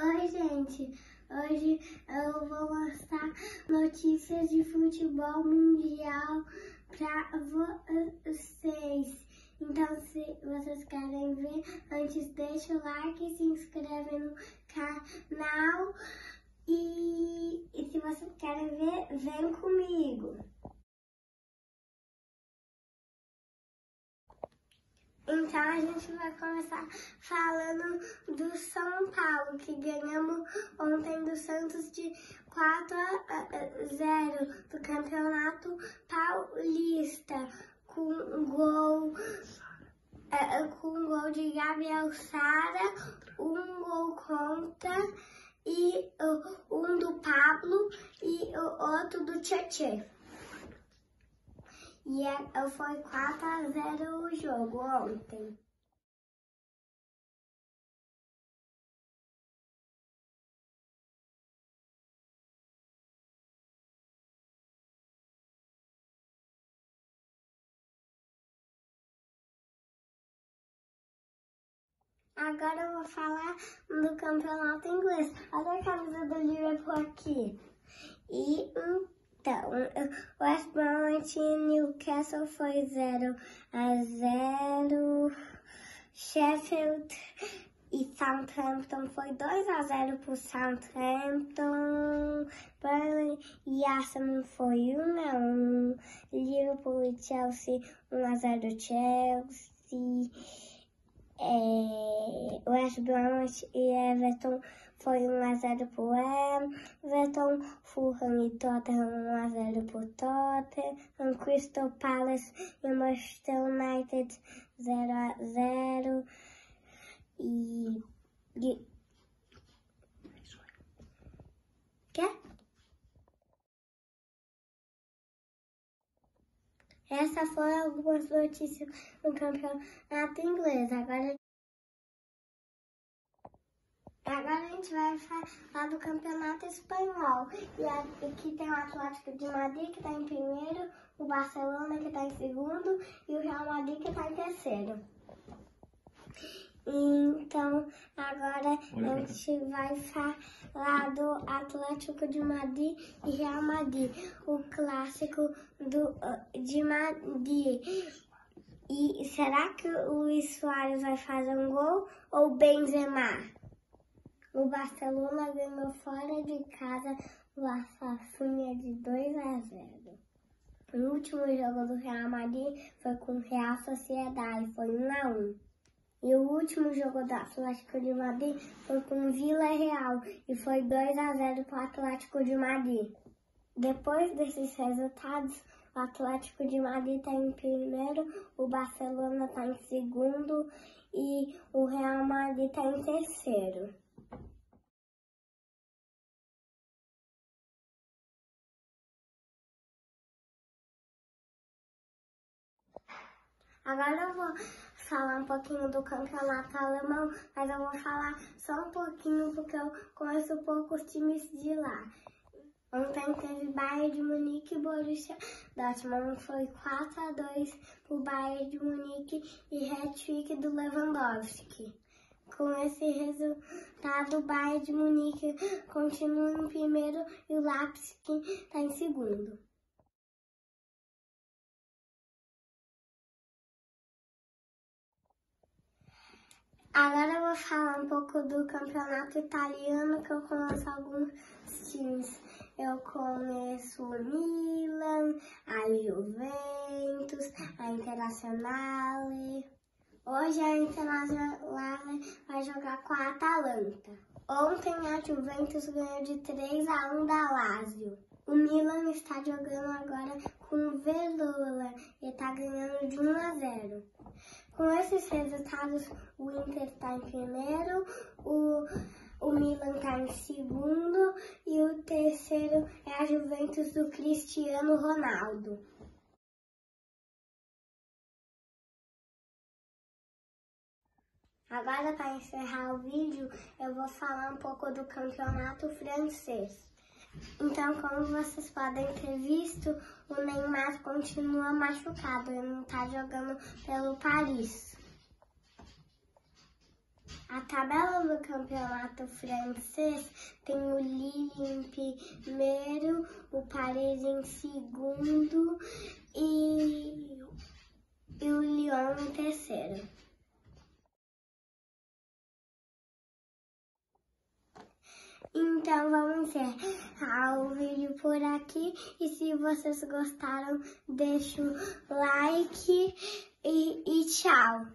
Oi, gente. Hoje eu vou mostrar notícias de futebol mundial para vocês. Então, se vocês querem ver, antes deixa o like, se inscreve no canal e, e se vocês querem ver, vem comigo. Então a gente vai começar falando do São Paulo, que ganhamos ontem do Santos de 4 a 0 do Campeonato Paulista, com gol é, com gol de Gabriel Sara, um gol contra e um do Pablo e o outro do Tchê. E é, foi 4 a 0 o jogo ontem. Agora eu vou falar do campeonato inglês. Olha a camisa do Liverpool aqui. E então, o West Bromwich Newcastle foi 0 a 0. Sheffield e Southampton foi 2 a 0 para o Southampton. Burnley e Arsenal foi 1 a 1. Liverpool e Chelsea 1 a 0 Chelsea. West Bromwich e Everton foi 1x0 pro Everton, Fulham e Tottenham 1x0 pro Tottenham, Crystal Palace e Manchester United 0x0 e... e... Quer? Essas foram algumas notícias do campeonato inglês. Agora Agora a gente vai falar do campeonato espanhol. E aqui tem o Atlético de Madrid que está em primeiro, o Barcelona que está em segundo e o Real Madrid que está em terceiro. Então, agora a gente vai falar do Atlético de Madrid e Real Madrid, o clássico do, de Madrid. E será que o Luiz Soares vai fazer um gol ou Benzema? O Barcelona ganhou fora de casa o Assassuna de 2 a 0. O último jogo do Real Madrid foi com o Real Sociedade, foi 1 a 1. E o último jogo do Atlético de Madrid foi com o Vila Real e foi 2 a 0 para o Atlético de Madrid. Depois desses resultados, o Atlético de Madrid está em primeiro, o Barcelona está em segundo e o Real Madrid está em terceiro. Agora eu vou falar um pouquinho do campeonato alemão, mas eu vou falar só um pouquinho porque eu conheço poucos times de lá. Ontem teve Bayern de Munique e Borussia Dortmund. Foi 4 a 2 pro Bayern de Munique e hat-trick do Lewandowski. Com esse resultado, o Bayern de Munique continua em primeiro e o Leipzig está em segundo. Agora eu vou falar um pouco do campeonato italiano, que eu conheço alguns times. Eu conheço o Milan, a Juventus, a Internacional. Hoje a Internacional vai jogar com a Atalanta. Ontem a Juventus ganhou de 3 a 1 da Lazio. O Milan está jogando agora com o Verona e está ganhando de 1 a 0. Com esses resultados, o Inter está em primeiro, o, o Milan está em segundo e o terceiro é a Juventus do Cristiano Ronaldo. Agora, para encerrar o vídeo, eu vou falar um pouco do campeonato francês. Então, como vocês podem ter visto, o Neymar continua machucado, ele não está jogando pelo Paris. A tabela do campeonato francês tem o Lille em primeiro, o Paris em segundo e, e o Lyon em terceiro. Então vamos encerrar o vídeo por aqui e se vocês gostaram, deixa o like e, e tchau.